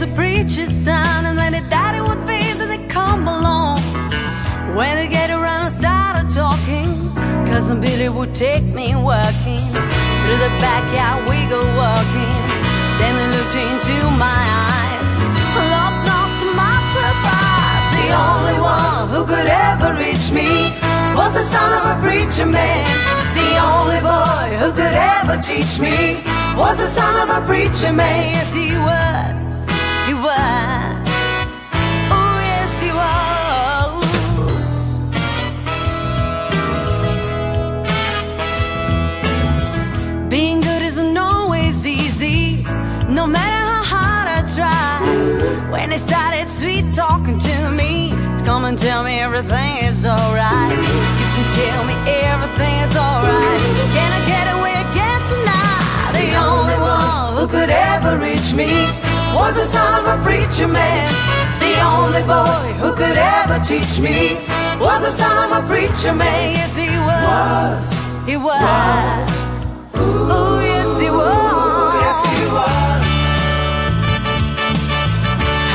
The a preacher's son, and when they daddy would be so they come along. When they get around, I started talking. Cousin Billy would take me walking through the backyard, we go walking. Then he looked into my eyes. Lord knows to my surprise, the only one who could ever reach me was the son of a preacher man. The only boy who could ever teach me was the son of a preacher man. Yes, he was. Being good isn't always easy, no matter how hard I try. When they started sweet talking to me, come and tell me everything is alright. Kiss and tell me everything is alright. Can I get away again tonight? The only one who could ever reach me was the son of a preacher man. The only boy who could ever teach me was the son of a preacher man. Yes, he was. Was. He was. He was. Was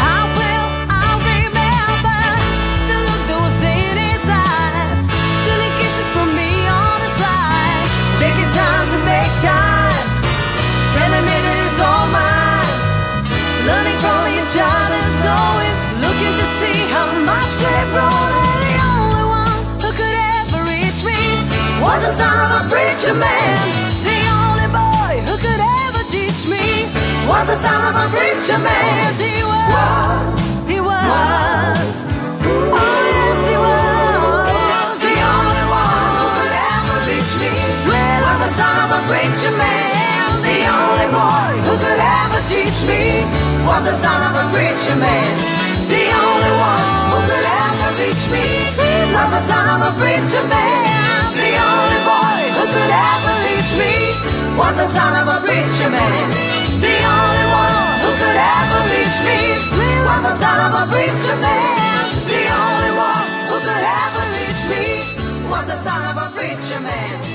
How well I remember The look that was in his eyes? Stealing kisses from me on the side. Taking time to make time. Telling me that it's all mine. Learning from each other's knowing. Looking to see how much they've. And the only one who could ever reach me was the son of a preacher man. Was the son of a preacher man. Yes, he was. He was. Oh, yes, he was. The only one who could ever reach me was the son of a preacher man. The only boy who could ever teach me was the son of a preacher man. The only one who could ever reach me Sweet was the son of a preacher man. The only boy who could ever teach me was the son of a preacher man. Of a preacher man.